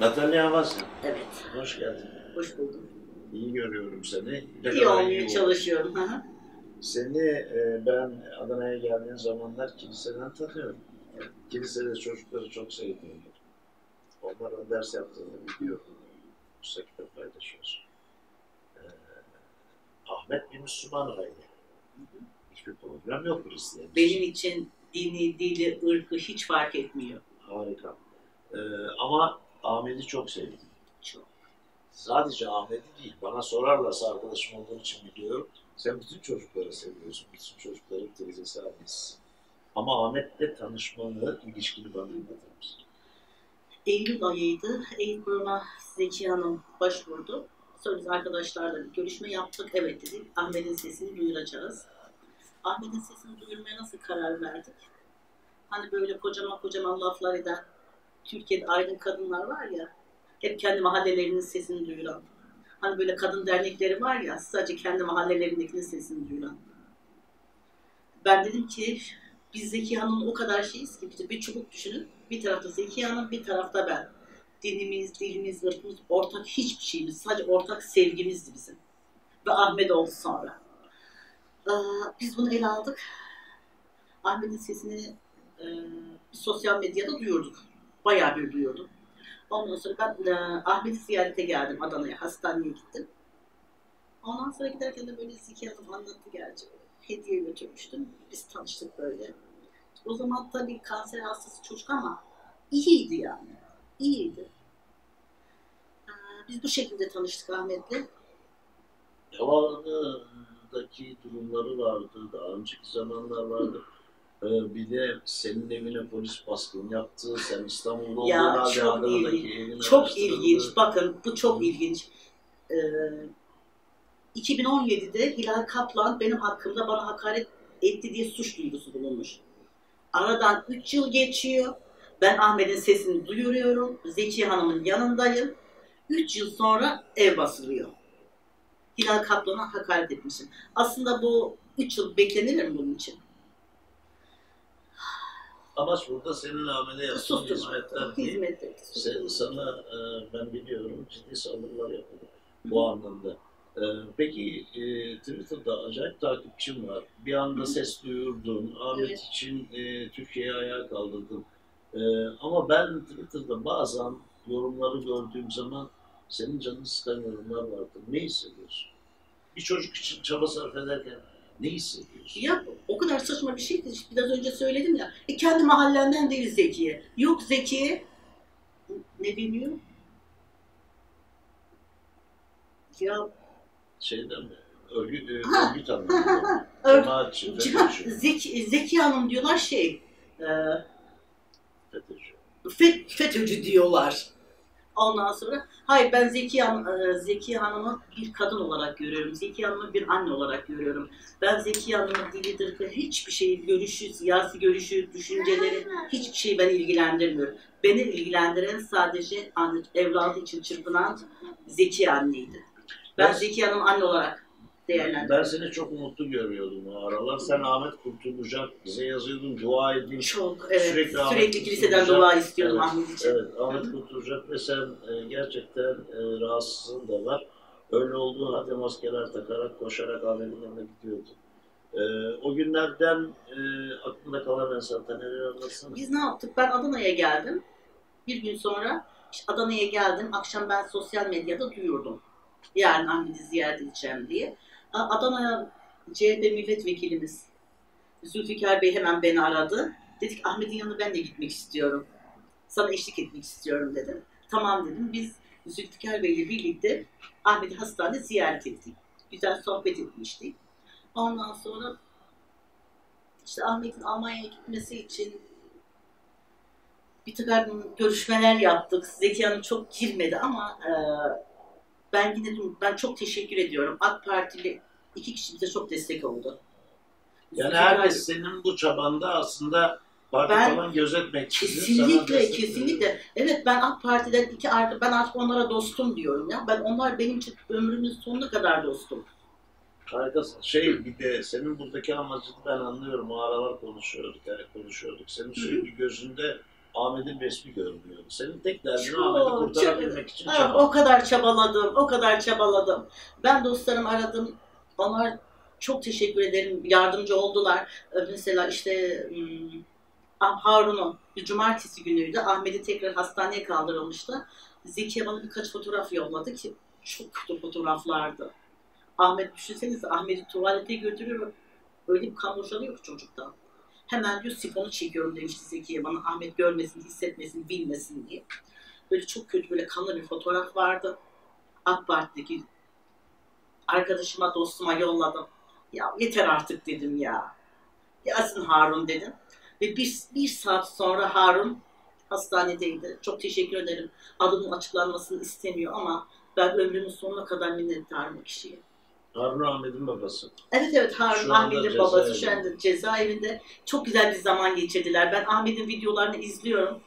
Natalya Avasya, Evet, hoş geldin. hoş buldum. İyi görüyorum seni. Ne İyi olmaya çalışıyorum. Hı. Seni e, ben Adana'ya geldiğin zamanlar kiliseden tanıyorum. Kilisede çocukları çok sevdiğimi. Onlara ders yaptığını biliyorum. Usta kitap paylaşıyorsun. E, Ahmet bir Müslüman aile. Hiçbir problem yok Hristiyan. Benim için dini, dili, ırkı hiç fark etmiyor. Harika. E, ama Ahmet'i çok sevdim. Çok. Sadece Ahmet'i değil, bana sorarlarsa arkadaşım olduğum için biliyorum. Sen bütün çocukları seviyorsun, bütün çocukların teyzesi annesisin. Ama Ahmet'le tanışmanı, ilişkini bana anlatır? Eylül ayıydı. Eylül Kurum'a Zeki Hanım başvurdu. Sonra biz arkadaşlarla bir görüşme yaptık. Evet dedik. Ahmet'in sesini duyuracağız. Ahmet'in sesini duyurmaya nasıl karar verdik? Hani böyle kocaman kocaman laflar eden Türkiye'de aydın kadınlar var ya, hep kendi mahallelerinin sesini duyuran. Hani böyle kadın dernekleri var ya, sadece kendi mahallelerindekinin sesini duyuran. Ben dedim ki, biz Zeki Hanım'ın o kadar şeyiz ki, bir çubuk düşünün. Bir tarafta Zeki Hanım, bir tarafta ben. Dinimiz, dilimiz, ırkımız, ortak hiçbir şeyimiz. Sadece ortak sevgimizdi bizim. Ve Ahmet oldu sonra. Ee, biz bunu ele aldık. Ahmet'in sesini e, sosyal medyada duyurduk. Bayağı bir duyurduk. Ondan sonra ben e, Ahmet'i ziyarete geldim Adana'ya, hastaneye gittim. Ondan sonra giderken de böyle Zeki Hanım anlattı gerçi. Hediye götürmüştüm. Biz tanıştık böyle. O zaman tabii kanser hastası çocuk ama iyiydi yani. İyiydi. Ee, Biz bu şekilde tanıştık Ahmet'le. Devamındaki durumları vardı, daha önceki zamanlar vardı. Ee, bir de senin evine polis baskın yaptı, sen İstanbul'da olduğun Ya, halde çok Adana'daki ilginç. Çok ilginç. Bakın bu çok ilginç. Ee, 2017'de Hilal Kaplan benim hakkımda bana hakaret etti diye suç duyurusu bulunmuş. Aradan 3 yıl geçiyor. Ben Ahmet'in sesini duyuruyorum. Zeki Hanım'ın yanındayım. 3 yıl sonra ev basılıyor. Hilal Kaplan'a hakaret etmişim. Aslında bu 3 yıl beklenir mi bunun için? Amaç burada senin amele yaptığın hizmetler değil. Hizmetler. Sen, sana e, ben biliyorum ciddi saldırılar yapıldı bu anlamda. E, peki e, Twitter'da acayip takipçim var. Bir anda ses duyurdun. Ahmet Evet. için e, Türkiye'yi ayağa kaldırdın. E, ama ben Twitter'da bazen yorumları gördüğüm zaman senin canını sıkan yorumlar vardır. Ne hissediyorsun? Bir çocuk için çaba sarf ederken ne hissediyorsun? Ya o kadar saçma bir şey ki biraz önce söyledim ya. E, kendi mahallenden değil Zekiye. Yok Zekiye. Ne deniyor? Ya Şeyden mi? Örgüt, e, Ha. örgüt anlamında. Cemaatçi, FETÖ'cü. Zeki, Zeki Hanım diyorlar şey, e, FETÖ'cü. Fe- FETÖ'cü diyorlar. Ondan sonra, hayır ben Zeki, Hanım, e, Zeki Hanım'ı bir kadın olarak görüyorum. Zeki Hanım'ı bir anne olarak görüyorum. Ben Zeki Hanım'ın dilidir, hiçbir şey, görüşü, siyasi görüşü, düşünceleri, hiçbir şey beni ilgilendirmiyor. Beni ilgilendiren sadece anne, evladı için çırpınan Zeki anneydi. Ben Ben- Zeki Hanım anne olarak değerlendiriyorum. Ben seni çok umutlu görüyordum o aralar. Sen Ahmet kurtulacak, bize yazıyordun, dua edin. Çok, evet. Sürekli Sürekli, kiliseden dua istiyordum Evet, Ahmet için. Evet, Ahmet kurtulacak ve sen e, gerçekten e, rahatsızlığın da var. Öyle olduğu halde maskeler takarak, koşarak Ahmet'in yanına gidiyordun. E, o günlerden e, aklında kalan mesela neler anlatsana. Biz ne yaptık? Ben Adana'ya geldim. Bir gün sonra işte Adana'ya geldim. Akşam ben sosyal medyada duyurdum. Yarın Ahmet'i ziyaret edeceğim diye. Adana CHP milletvekilimiz Zülfikar Bey hemen beni aradı. Dedik Ahmet'in yanına ben de gitmek istiyorum. Sana eşlik etmek istiyorum dedim. Tamam dedim. Biz Zülfikar Bey ile birlikte Ahmet'i hastanede ziyaret ettik. Güzel sohbet etmiştik. Ondan sonra işte Ahmet'in Almanya'ya gitmesi için bir takım görüşmeler yaptık. Zeki Hanım çok girmedi ama e, ben yine ben çok teşekkür ediyorum. AK Partili iki kişi bize çok destek oldu. Yani herkes senin bu çabanda aslında parti Ben- falan sana Kesinlikle, kesinlikle. Evet ben AK Parti'den iki artı ben artık onlara dostum diyorum ya. Ben onlar benim için ömrümün sonuna kadar dostum. Harikasın. Şey bir de senin buradaki amacını ben anlıyorum. O aralar konuşuyorduk, yani konuşuyorduk. Senin sürekli gözünde Ahmet'in resmi görünüyordu. Senin tek derdin Çok, Ahmet'i kurtarabilmek için Ah, çaba. o kadar çabaladım, o kadar çabaladım. Ben dostlarımı aradım. Onlar çok teşekkür ederim. Yardımcı oldular. Ee, Mesela işte hmm, Ah- Harun'un bir cumartesi günüydü. Ahmet'i tekrar hastaneye kaldırılmıştı. Zekiye bana birkaç fotoğraf yolladı ki çok kötü fotoğraflardı. Ahmet düşünsenize Ahmet'i tuvalete götürüyor. Öyle bir kan boşalıyor ki çocuktan. Hemen diyor sifonu çekiyorum demişti Zekiye bana. Ahmet görmesin, hissetmesin, bilmesin diye. Böyle çok kötü böyle kanlı bir fotoğraf vardı. AK Parti'deki arkadaşıma, dostuma yolladım. Ya yeter artık dedim ya. Gelsin Harun dedim. Ve bir, bir saat sonra Harun hastanedeydi. Çok teşekkür ederim. Adının açıklanmasını istemiyor ama ben ömrümün sonuna kadar minnettarım o kişiye. Harun Ahmet'in babası. Evet evet Harun Ahmet'in babası şu anda cezaevinde. Çok güzel bir zaman geçirdiler. Ben Ahmet'in videolarını izliyorum.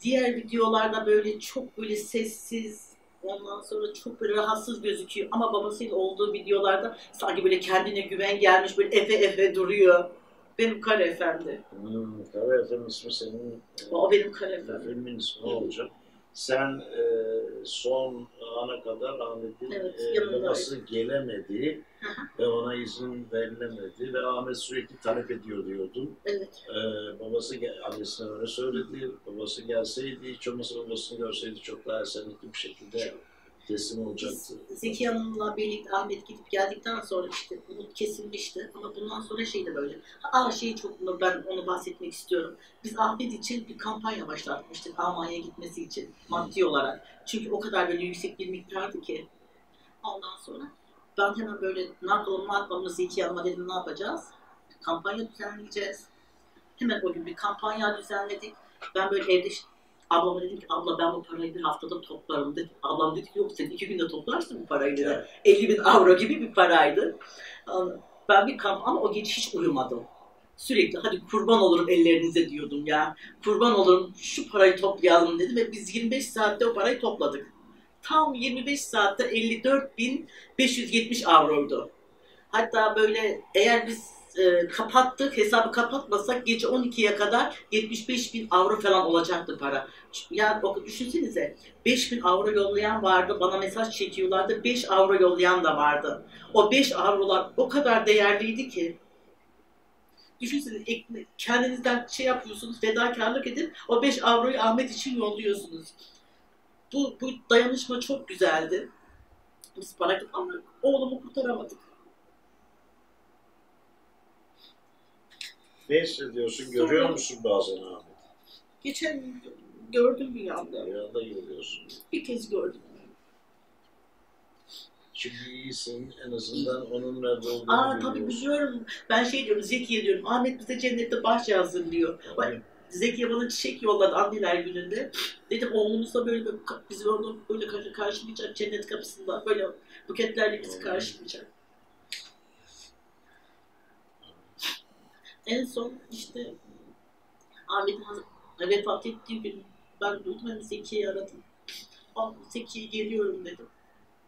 Diğer videolarda böyle çok böyle sessiz, ondan sonra çok böyle rahatsız gözüküyor. Ama babasıyla olduğu videolarda sanki böyle kendine güven gelmiş, böyle efe efe duruyor. Benim kara efendi. Hmm, Kara Efe'nin ismi senin O benim kara efendi. filmin ismi olacak. Sen e, son ana kadar Ahmet'in Evet, e, babası gelemedi ve ona izin verilemedi ve Ahmet sürekli talep ediyor diyordun. Evet. E, babası annesine öyle söyledi. Babası gelseydi, hiç olmazsa babasını görseydi çok daha esenlikli bir şekilde teslim olacaktı. Zeki Hanım'la birlikte Ahmet gidip geldikten sonra işte umut kesilmişti. Ama bundan sonra şey de böyle. Aa şeyi çok ben onu bahsetmek istiyorum. Biz Ahmet için bir kampanya başlatmıştık Almanya'ya gitmesi için maddi olarak. Çünkü o kadar böyle yüksek bir miktardı ki. Ondan sonra ben hemen böyle ne yapalım ne yapalım Zeki Hanım'a dedim ne yapacağız? Kampanya düzenleyeceğiz. Hemen o gün bir kampanya düzenledik. Ben böyle evde ablama dedim ki abla ben bu parayı bir haftada toplarım dedi. Ablam dedi ki yok sen iki günde toplarsın bu parayı dedi. Evet. 50 bin avro gibi bir paraydı. Ben bir kamp ama o gece hiç uyumadım. Sürekli hadi kurban olurum ellerinize diyordum ya. Kurban olurum şu parayı toplayalım dedim ve biz 25 saatte o parayı topladık. Tam 25 saatte 54.570 avroydu. Hatta böyle eğer biz e, kapattık, hesabı kapatmasak gece 12'ye kadar 75 bin avro falan olacaktı para. Yani düşünsenize 5 bin avro yollayan vardı, bana mesaj çekiyorlardı, 5 avro yollayan da vardı. O 5 avrolar o kadar değerliydi ki. Düşünsene kendinizden şey yapıyorsunuz, fedakarlık edip o 5 avroyu Ahmet için yolluyorsunuz. Bu, bu dayanışma çok güzeldi. Biz para oğlumu kurtaramadık. Ne hissediyorsun? Görüyor Sonra- musun bazen Ahmet? Geçen gördüm rüyamda. Rüyada görüyorsun. Bir kez gördüm. Şimdi iyisin. En azından onun nerede olduğunu Aa tabii biliyorsun. biliyorum. Ben şey diyorum Zekiye diyorum. Ahmet bize cennette bahçe hazırlıyor. Bak, Zekiye bana çiçek yolladı anneler gününde. Dedim oğlumuzla böyle, böyle bizi orada böyle karşı- karşılayacak cennet kapısında. Böyle buketlerle bizi karşılayacak. En son işte Ahmet'in haz- vefat ettiği gün ben duydum hani Zekiye'yi aradım. Aa, Zekiye geliyorum dedim.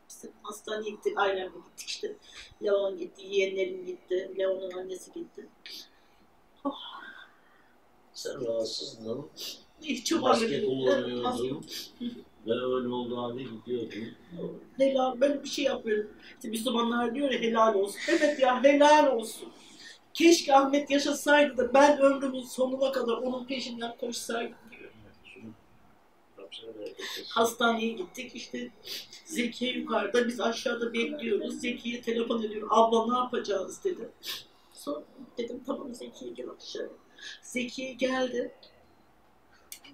Biz hastaneye gittik, ailemle gittik işte. Leon gitti, yeğenlerim gitti, Leon'un annesi gitti. Sen rahatsızdın. Hiç çok ağrıyor. kullanıyordun. Ve öyle olduğu halde gidiyordun. Helal, ben bir şey yapıyorum. İşte Müslümanlar diyor ya helal olsun. Evet ya helal olsun. Keşke Ahmet yaşasaydı da ben ömrümün sonuna kadar onun peşinden koşsaydım diyor. Hastaneye gittik işte Zekiye yukarıda biz aşağıda bekliyoruz. Zekiye telefon ediyor. Abla ne yapacağız dedi. Sonra dedim tamam Zekiye gel aşağı. Zekiye geldi.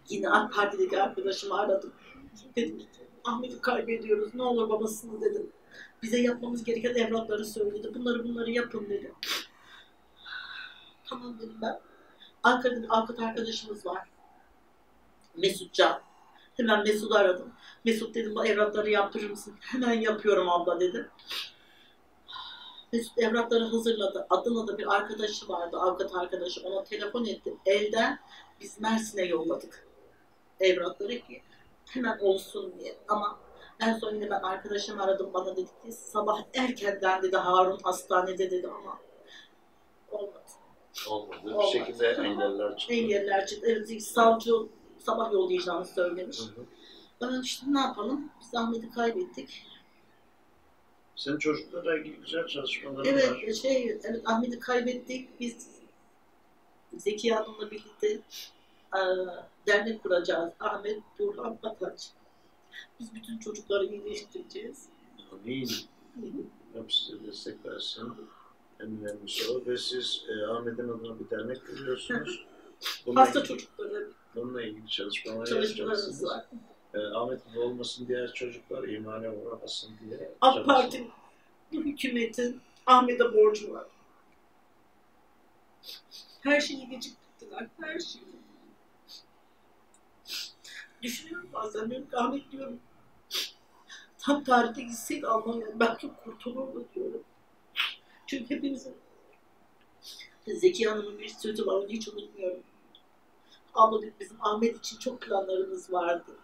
Yine AK Parti'deki arkadaşımı aradım. Dedim Ahmet'i kaybediyoruz. Ne olur babasını dedim. Bize yapmamız gereken evrakları söyledi. Bunları bunları yapın dedi. Tamam dedim ben. Ankara'da bir avukat arkadaşımız var. Mesut Can. Hemen Mesut'u aradım. Mesut dedim bu evrakları yaptırır mısın? Hemen yapıyorum abla dedi. Mesut evrakları hazırladı. Adana'da bir arkadaşı vardı, avukat arkadaşı. Ona telefon etti. Elden biz Mersin'e yolladık evrakları ki hemen olsun diye. Ama en son yine ben arkadaşımı aradım. Bana dedi ki sabah erkenden dedi Harun hastanede dedi ama olmadı. Olmadı. Bir şekilde engeller çıktı. Engeller çıktı. Evet, savcı sabah yollayacağını söylemiş. Hı hı. İşte ne yapalım? Biz Ahmet'i kaybettik. Senin çocuklarla ilgili güzel çalışmaların Evet, var. şey, evet Ahmet'i kaybettik. Biz Zeki Hanım'la birlikte e, dernek kuracağız. Ahmet Burhan Ataç. Biz bütün çocukları iyileştireceğiz. Amin. Rabbim size destek versin. En önemlisi o. Ve siz e, Ahmet'in adına bir dernek kuruyorsunuz. Bununla Hasta ilgili- çocukları Bununla ilgili çalışmalar yapacaksınız. var. E, Ahmet gibi olmasın diğer çocuklar imane uğramasın diye. AK. Parti hükümetin Ahmet'e borcu var. Her şeyi geciktirdiler, her şeyi. Düşünüyorum bazen, diyorum ki Ahmet diyorum, tam tarihte gitseydi Almanya'ya belki kurtulurdu diyorum. Çünkü hepimizin Zeki Hanım'ın bir sözü var, onu hiç unutmuyorum. Abla dedi, bizim Ahmet için çok planlarımız vardı.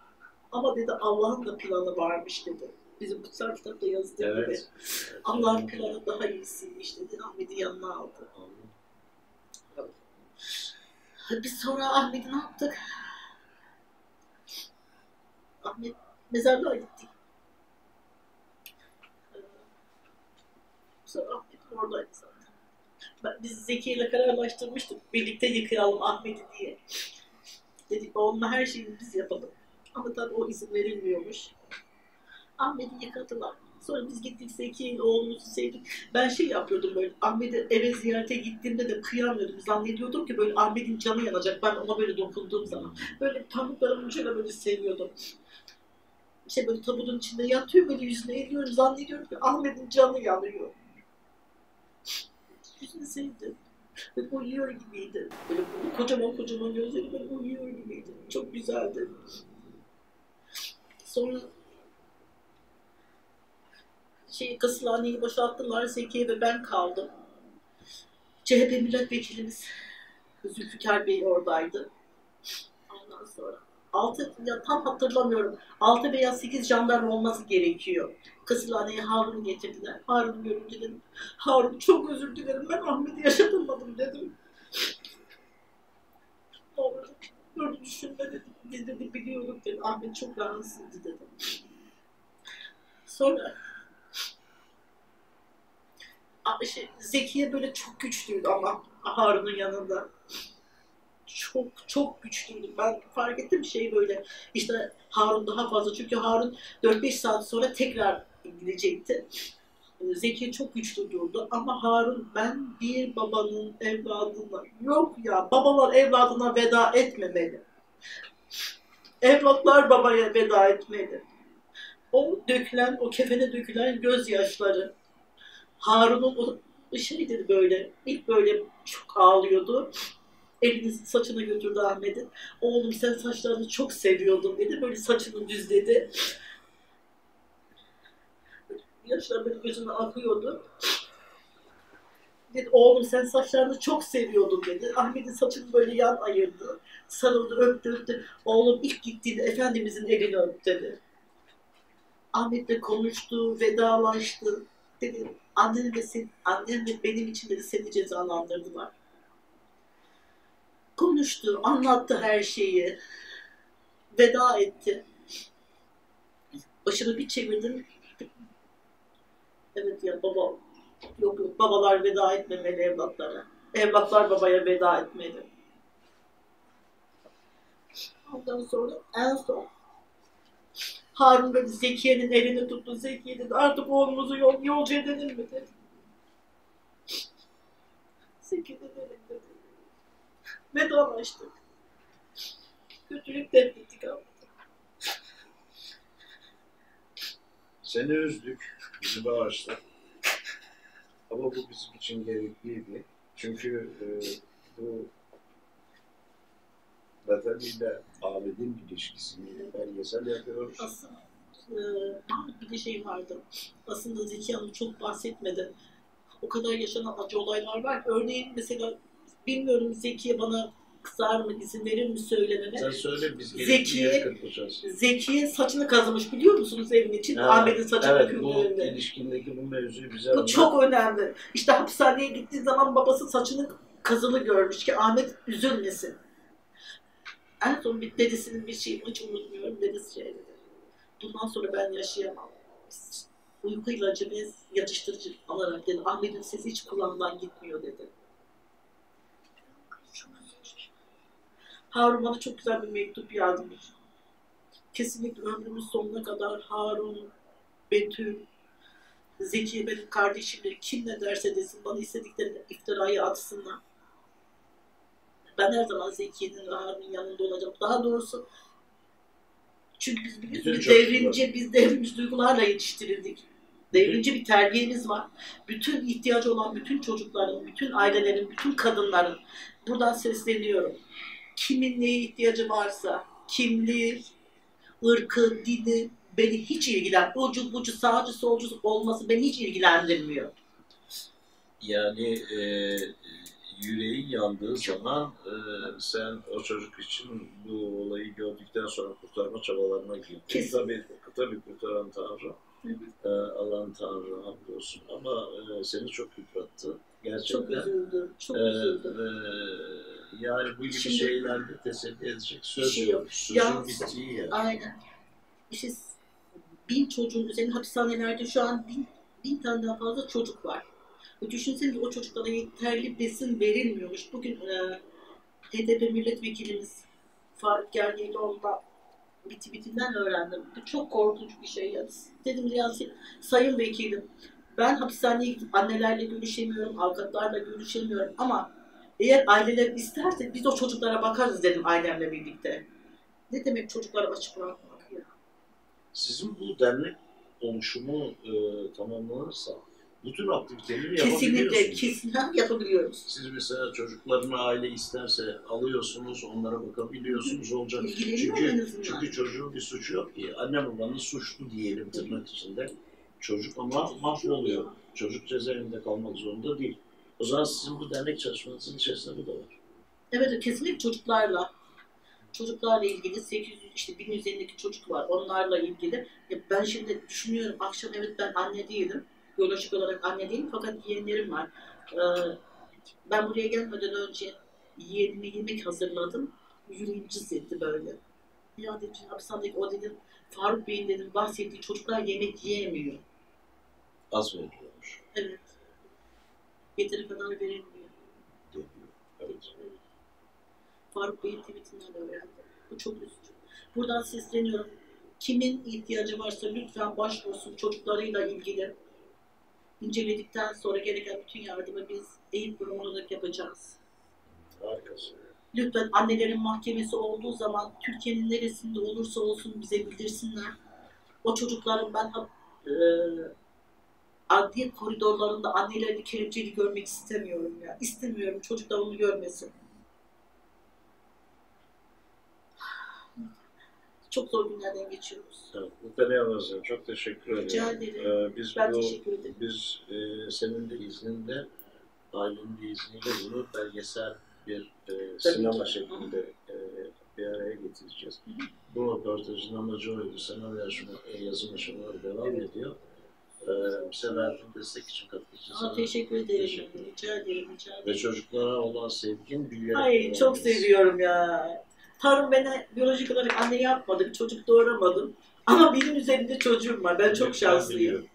Ama dedi Allah'ın da planı varmış dedi. Bizim kutsal kitapta yazdığı gibi. Evet. evet. Allah'ın planı daha iyisiymiş dedi. Ahmet'i yanına aldı. Biz sonra Ahmet'i ne yaptık? Ahmet mezarlığa gittik. Ee, Sonra Ahmet oradaydı zaten. Ben, biz Zeki ile kararlaştırmıştık. Birlikte yıkayalım Ahmet'i diye. Dedik oğluma her şeyi biz yapalım. Ama tabii o izin verilmiyormuş. Ahmet'i yıkadılar. Sonra biz gittik Zeki'yle oğlumuzu sevdik. Ben şey yapıyordum böyle Ahmet'i eve ziyarete gittiğimde de kıyamıyordum. Zannediyordum ki böyle Ahmet'in canı yanacak. Ben ona böyle dokunduğum zaman. Böyle parmaklarımın ucuyla böyle seviyordum. İşte böyle tabutun içinde yatıyor böyle yüzüne eğiliyorum. Zannediyorum ki Ahmet'in canı yanıyor. Yüzünü sevdim. Böyle uyuyor gibiydi. Böyle kocaman kocaman gözleri böyle uyuyor gibiydi. Çok güzeldi. Sonra şey Kısılahane'yi boşalttılar. Zekiye ve ben kaldım. CHP milletvekilimiz Zülfikar Bey oradaydı. Ondan sonra altı, ya tam hatırlamıyorum. Altı veya sekiz jandarma olması gerekiyor. Kısılahane'ye Harun'u getirdiler. Harun'u görünce dedim, Harun çok özür dilerim ben Ahmet'i yaşatamadım dedim. Olur böyle düşünme dedim. Biz dedi biliyorduk dedim. Ahmet çok rahatsızdı dedim. Sonra şey, Zekiye böyle çok güçlüydü ama Harun'un yanında. Çok çok güçlüydü. Ben fark ettim şey böyle işte Harun daha fazla çünkü Harun 4-5 saat sonra tekrar gidecekti. Zeki çok güçlü durdu ama Harun ben bir babanın evladına yok ya babalar evladına veda etmemeli. Evlatlar babaya veda etmeli. O dökülen, o kefene dökülen gözyaşları. Harun'un o şeydi böyle, ilk böyle çok ağlıyordu. Elini saçına götürdü Ahmet'in. Oğlum sen saçlarını çok seviyordun dedi. Böyle saçını düzledi. Yaşlar böyle gözüne akıyordu. Dedi oğlum sen saçlarını çok seviyordun dedi. Ahmet'in saçını böyle yan ayırdı. Sarıldı, öptü, öptü. Oğlum ilk gittiğinde Efendimizin elini öp dedi. Ahmet'le konuştu, vedalaştı. Dedi annen ve, sen, annen ve benim için dedi seni cezalandırdılar. Konuştu, anlattı her şeyi. Veda etti. Başımı bir çevirdim. Evet ya baba, yok yok babalar veda etmemeli evlatlara. Evlatlar babaya veda etmeli. Ondan sonra en son Harun dedi Zekiye'nin elini tuttu. Zekiye dedi artık oğlumuzu yol, yolcu edelim mi dedi. Zekiye dedi. Vedalaştık. Kötülük ettik ama. Seni üzdük, bizi bağışla. Ama bu bizim için gerekliydi. Çünkü e, bu Natali ile Ahmet'in ilişkisini belgesel yapıyoruz. Aslında e, bir de şey vardı. Aslında Zeki Hanım çok bahsetmedi. O kadar yaşanan acı olaylar var. Örneğin mesela bilmiyorum Zekiye bana kızar mı, izin verir mi söylememe. Sen söyle biz Zeki- gerekli yere katılacağız. Zekiye saçını kazımış biliyor musunuz evin için? Ha, Ahmet'in saçını Evet bu kırdı. ilişkindeki bu mevzuyu bize Bu anlat. çok önemli. İşte hapishaneye gittiği zaman babası saçını kazılı görmüş ki Ahmet üzülmesin. En son bir dedesinin bir şeyi hiç unutmuyorum. Dedesi şey dedi. Bundan sonra ben yaşayamam. Uyku ilacı ve yatıştırıcı alarak dedi. Ahmet'in sesi hiç kulağımdan gitmiyor dedi. Çok üzücü. Harun bana çok güzel bir mektup yazmış. Kesinlikle ömrümün sonuna kadar Harun, Betül, Zekiye benim kardeşimdir. Kim ne derse desin bana istedikleri iftirayı atsınlar. Ben her zaman Zekiye'nin ve Harun'un yanında olacağım. Daha doğrusu çünkü biz biliyoruz Bütün biz devrimci, biz devrimci duygularla yetiştirildik. Devrimci bir terbiyemiz var. Bütün ihtiyacı olan bütün çocukların, bütün ailelerin, bütün kadınların buradan sesleniyorum. Kimin neye ihtiyacı varsa, kimliği, ırkı, dini beni hiç ilgilen. Ucu bucu, sağcı solcu olması beni hiç ilgilendirmiyor. Yani e, yüreğin yandığı zaman e, sen o çocuk için bu olayı gördükten sonra kurtarma çabalarına girdin. Kesin. Tabii, tabii kurtaran Tanrı. E, Allah'ın Tanrı hamdolsun. Ama e, seni çok yıprattı. Gerçekten. Çok üzüldüm, çok Ee, üzüldüm. e, yani bu gibi Şimdi- şeylerde teselli edecek söz şey yok. Sözün Yalnız- bittiği yer. Aynen. İşte bin çocuğun üzerinde hapishanelerde şu an bin, bin taneden fazla çocuk var. E düşünsenize o çocuklara yeterli besin verilmiyormuş. Bugün e, HDP milletvekilimiz Faruk Gergelyoğlu'nda biti bitinden öğrendim. Bu çok korkunç bir şey. Yani dedim ya sayın vekilim ben hapishaneye gidip annelerle görüşemiyorum, avukatlarla görüşemiyorum ama eğer aileler isterse biz o çocuklara bakarız dedim ailemle birlikte. Ne demek çocukları açık bırakmak ya? Sizin bu dernek oluşumu e, tamamlanırsa bütün aktiviteleri Kesinlikle, kesinlikle yapabiliyoruz. Siz mesela çocuklarını aile isterse alıyorsunuz, onlara bakabiliyorsunuz olacak. Çünkü, çünkü çocuğun bir suçu yok ki. Anne babanın suçlu diyelim tırnak içinde. Çocuk ama mahvoluyor. Çocuk cezaevinde kalmak zorunda değil. O zaman sizin bu dernek çalışmanızın içerisinde bu da var. Evet, kesinlikle çocuklarla. Çocuklarla ilgili 800 işte 1000 üzerindeki çocuk var. Onlarla ilgili. Ya ben şimdi düşünüyorum akşam evet ben anne değilim. Biyolojik olarak anne değilim fakat yeğenlerim var. Ee, ben buraya gelmeden önce yeğenime yemek hazırladım. Yüreğim cız etti böyle. Ya dedim hapishanedeki o dedim Faruk Bey'in dedim bahsettiği çocuklar yemek yiyemiyor. Az veriliyormuş. Evet. Yeteri kadar verilmiyor. Evet. Faruk Bey'in tweetinden öğrendim. Bu çok üzücü. Buradan sesleniyorum. Kimin ihtiyacı varsa lütfen başvursun çocuklarıyla ilgili. İnceledikten sonra gereken bütün yardımı biz eğitim kurumu olarak yapacağız. Harikasın. Lütfen annelerin mahkemesi olduğu zaman Türkiye'nin neresinde olursa olsun bize bildirsinler. O çocukların ben e, adliye koridorlarında annelerini kelepçeli görmek istemiyorum ya. İstemiyorum çocuklar onu görmesin. Çok zor günlerden geçiyoruz. Evet, Mutlu Yavuz'a çok teşekkür ederim. Rica ederim. Ee, biz Ben bu, teşekkür ederim. biz e, senin de izninle, ailenin de izniyle bunu belgesel bir e, sinema ki. şeklinde e, bir araya getireceğiz. Bu röportajın amacı oydu. Senaryo yazım aşamaları devam Evet. ediyor. Ee, bize verdiğin destek için katkı için Aa, sana teşekkür ederim. teşekkür ederim. Rica ederim. Rica Ve ederim. çocuklara olan sevgin büyüyerek Ay çok etsin. seviyorum ya. Tanrım beni biyolojik olarak anne yapmadı. Bir çocuk doğuramadım. Ama benim üzerinde çocuğum var. Ben çok şanslıyım.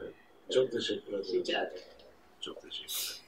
Evet. Çok teşekkür ederim. Rica ederim. Çok teşekkür ederim.